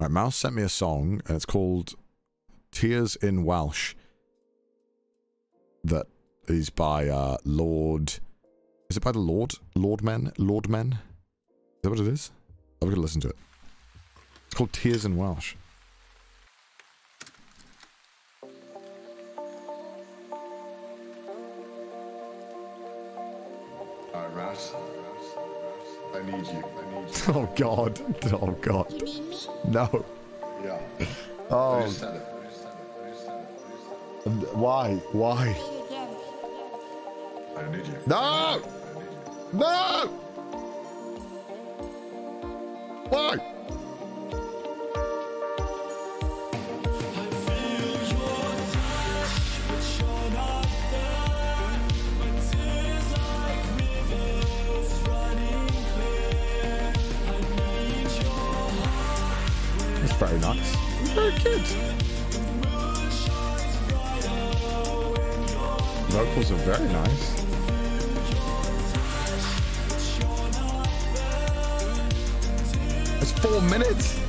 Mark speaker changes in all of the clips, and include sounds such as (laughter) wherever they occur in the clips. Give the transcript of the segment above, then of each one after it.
Speaker 1: Right, Mouse sent me a song, and it's called Tears in Welsh. That is by uh, Lord. Is it by the Lord? Lordmen? Lordmen? Is that what it is? I'm gonna listen to it. It's called Tears in Welsh. God! (laughs) Oh God!
Speaker 2: You need me?
Speaker 1: No!
Speaker 3: Yeah. (laughs)
Speaker 1: Oh, why? Why?
Speaker 2: Say it again.
Speaker 3: I need you.
Speaker 1: No!
Speaker 3: Need you.
Speaker 1: No! Why? Nice. Very good. Vocals are very nice. It's four minutes.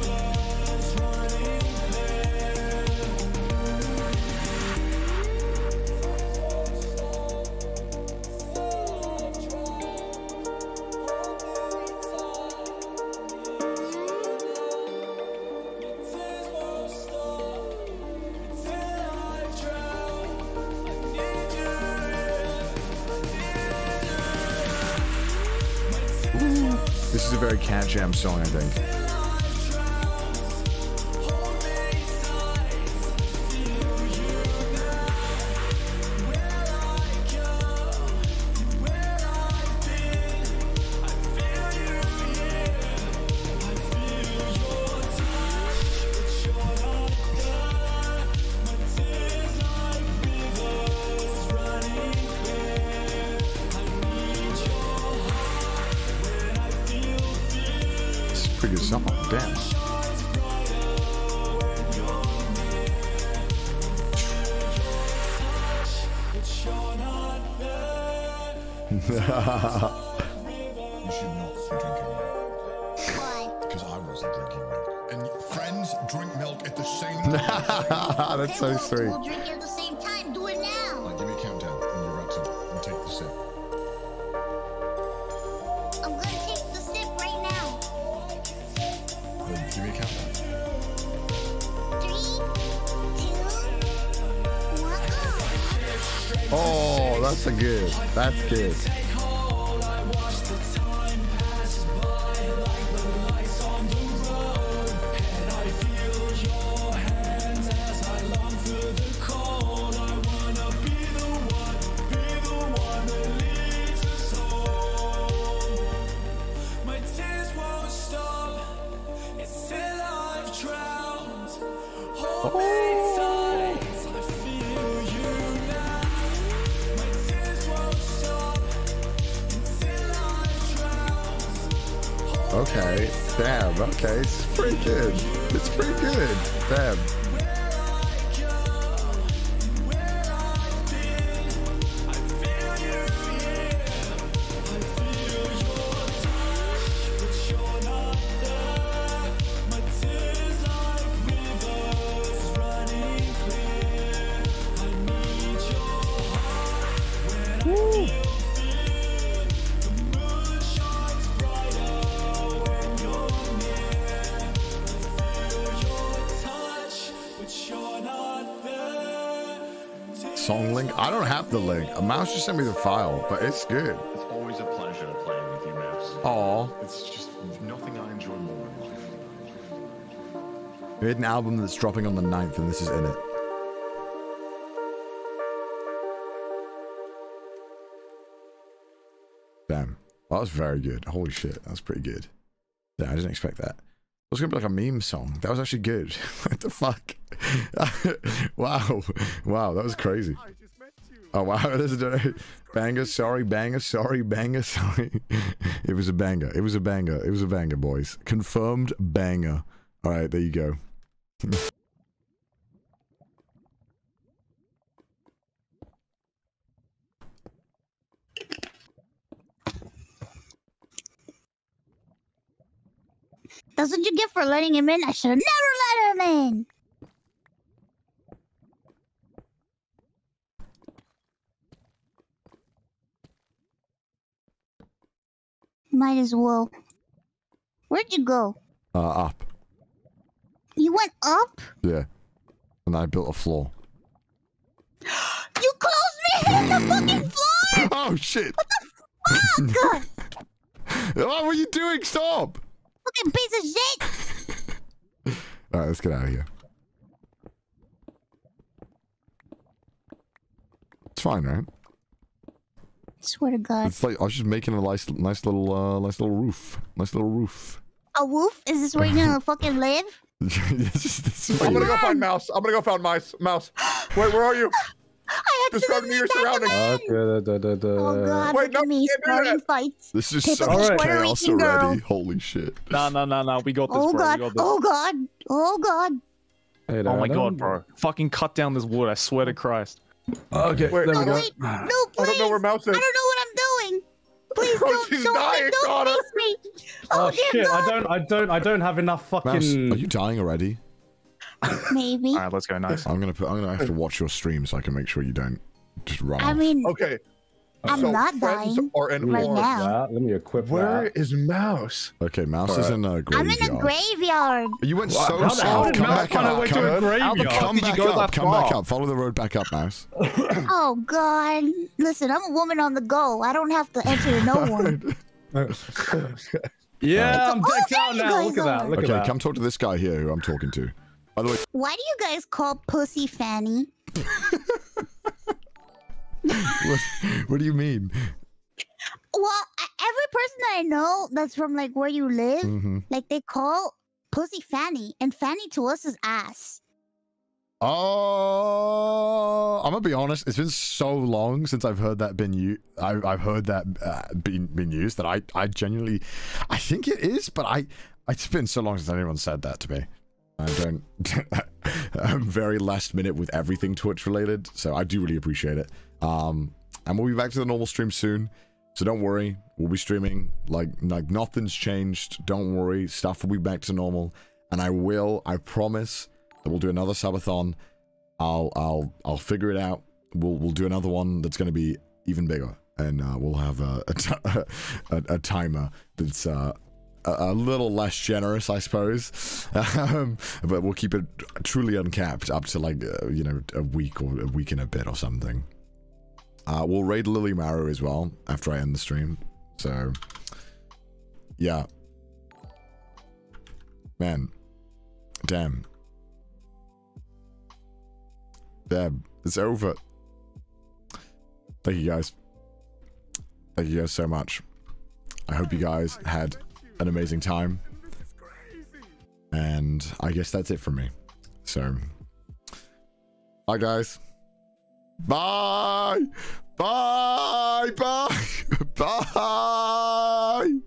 Speaker 1: This is a very cat jam song, I think. It's a pretty good song. Damn.
Speaker 3: You should not be drinking milk.
Speaker 2: Why?
Speaker 3: Because I wasn't drinking milk. And friends drink milk at the same (laughs) time.
Speaker 1: That's so sweet.
Speaker 2: We'll drink at the same time. Do it now.
Speaker 3: Like, give me a countdown when you're about to and take the sip.
Speaker 2: I'm gonna
Speaker 1: Oh, that's a good. That's good.
Speaker 4: My
Speaker 1: Okay. Damn. Okay. It's pretty good. It's pretty good. Damn. Song link. I don't have the link. A mouse just sent me the file, but it's good.
Speaker 3: It's always a pleasure playing with you, Mouse.
Speaker 1: Aw.
Speaker 3: It's just nothing I enjoy more in life.
Speaker 1: We had an album that's dropping on the 9th, and this is in it. Damn. That was very good. Holy shit. That was pretty good. Yeah, I didn't expect that. It was to be like a meme song. That was actually good. (laughs) what the fuck? (laughs) wow. Wow, that was crazy. Oh, wow. (laughs) There's a donation. Banger, sorry, banger, sorry, banger, sorry. it was a banger. It was a banger. It was a banger, boys. Confirmed banger. All right, there you go.
Speaker 2: That's what you get for letting him in. I should have never let him in. Might as well. Where'd you go?
Speaker 4: Uh, up.
Speaker 2: You went up?
Speaker 4: Yeah. And I built a floor. (gasps)
Speaker 2: You closed me in the fucking floor! (laughs)
Speaker 4: Oh shit!
Speaker 2: What the fuck! (laughs)
Speaker 4: What were you doing? Stop!
Speaker 2: Fucking piece of shit! (laughs)
Speaker 4: Alright, let's get out of here. It's fine, right?
Speaker 2: I swear to God.
Speaker 4: It's like I was just making a nice, nice little, uh, nice little roof, nice little roof.
Speaker 2: A woof? Is this where you're gonna (laughs) fucking live? (laughs)
Speaker 4: this is, this is
Speaker 5: I'm gonna go find Mouse. I'm gonna go find Mouse. Mouse. Wait, where are you?
Speaker 2: I
Speaker 5: Describe to me your surroundings.
Speaker 6: Oh,
Speaker 2: oh God,
Speaker 5: Wait,
Speaker 2: look
Speaker 5: no,
Speaker 2: at me
Speaker 5: you
Speaker 2: starting fights.
Speaker 4: This is so much chaos already. Holy shit. (laughs)
Speaker 7: No, no, no, no. We got this,
Speaker 2: Oh
Speaker 7: bro.
Speaker 2: God,
Speaker 7: this.
Speaker 2: oh God, oh God.
Speaker 6: Hey,
Speaker 7: Oh my
Speaker 6: da.
Speaker 7: god, bro. Fucking cut down this wood, I swear to Christ.
Speaker 6: Okay,
Speaker 5: Wait,
Speaker 6: there we
Speaker 5: I
Speaker 6: go.
Speaker 2: Wait, no,
Speaker 5: I don't know where Mouse is.
Speaker 2: I don't know what I'm doing. Please
Speaker 5: Bro,
Speaker 2: don't,
Speaker 5: she's
Speaker 2: don't,
Speaker 5: dying,
Speaker 2: don't
Speaker 5: Connor.
Speaker 2: face me.
Speaker 6: Oh,
Speaker 2: Oh, dear
Speaker 6: shit! I don't, I don't, I don't have enough
Speaker 4: Mouse,
Speaker 6: fucking.
Speaker 4: are you dying already? (laughs)
Speaker 2: Maybe.
Speaker 7: Alright, let's go. Nice.
Speaker 4: I'm gonna put. I'm gonna have to watch your stream so I can make sure you don't just run.
Speaker 2: I
Speaker 4: off.
Speaker 2: mean,
Speaker 5: Okay.
Speaker 2: I'm
Speaker 5: so
Speaker 2: not dying
Speaker 5: are in
Speaker 2: right
Speaker 5: war.
Speaker 2: now.
Speaker 6: That. Let me equip
Speaker 5: Where
Speaker 6: that.
Speaker 5: is Mouse?
Speaker 4: Okay, Mouse is
Speaker 6: Alright.
Speaker 4: in a
Speaker 2: I'm in a graveyard.
Speaker 4: You went
Speaker 5: Wow,
Speaker 4: so
Speaker 5: how the
Speaker 4: south. Come
Speaker 6: Mouse
Speaker 4: back
Speaker 6: find a
Speaker 4: up.
Speaker 6: way to
Speaker 4: Come,
Speaker 6: a
Speaker 7: How the
Speaker 6: graveyard?
Speaker 7: fuck
Speaker 4: come
Speaker 7: did you
Speaker 4: back
Speaker 7: go
Speaker 4: up.
Speaker 7: that
Speaker 4: Come back up. Follow the road back up, Mouse. (laughs)
Speaker 2: Oh God! Listen, I'm a woman on the go. I don't have to answer to no (laughs) one.
Speaker 6: Yeah,
Speaker 2: It's
Speaker 6: I'm
Speaker 2: all
Speaker 6: decked out now. Look at that. Look
Speaker 4: okay,
Speaker 6: at that.
Speaker 4: come talk to this guy here who I'm talking to. By the way,
Speaker 2: Why do you guys call pussy Fanny?
Speaker 4: what, what do you mean?
Speaker 2: Well, every person that I know that's from like where you live,
Speaker 4: hmm
Speaker 2: like they call pussy Fanny, and Fanny to us is ass.
Speaker 4: Oh, I'm gonna be honest. It's been so long since I've heard that been you. I've I've heard that uh, been been used that I I genuinely, I think it is, but I it's been so long since anyone said that to me. I don't. (laughs) I'm very last minute with everything Twitch related, so I do really appreciate it. Um, and we'll be back to the normal stream soon. So don't worry, we'll be streaming like like nothing's changed. Don't worry, stuff will be back to normal, and I will. I promise that we'll do another subathon. I'll I'll I'll figure it out. We'll we'll do another one that's going to be even bigger, and uh, we'll have a a, (laughs) a, a timer that's uh, a, little less generous, I suppose. (laughs) Um, but we'll keep it truly uncapped up to like uh, you know a week or a week and a bit or something. Uh, we'll raid Lily Maru as well after I end the stream. So yeah, man, damn. Damn, it's over. Thank you guys. Thank you guys so much. I hope you guys had an amazing time. And I guess that's it from me. So, bye, guys. Bye. Bye. Bye. (laughs) Bye.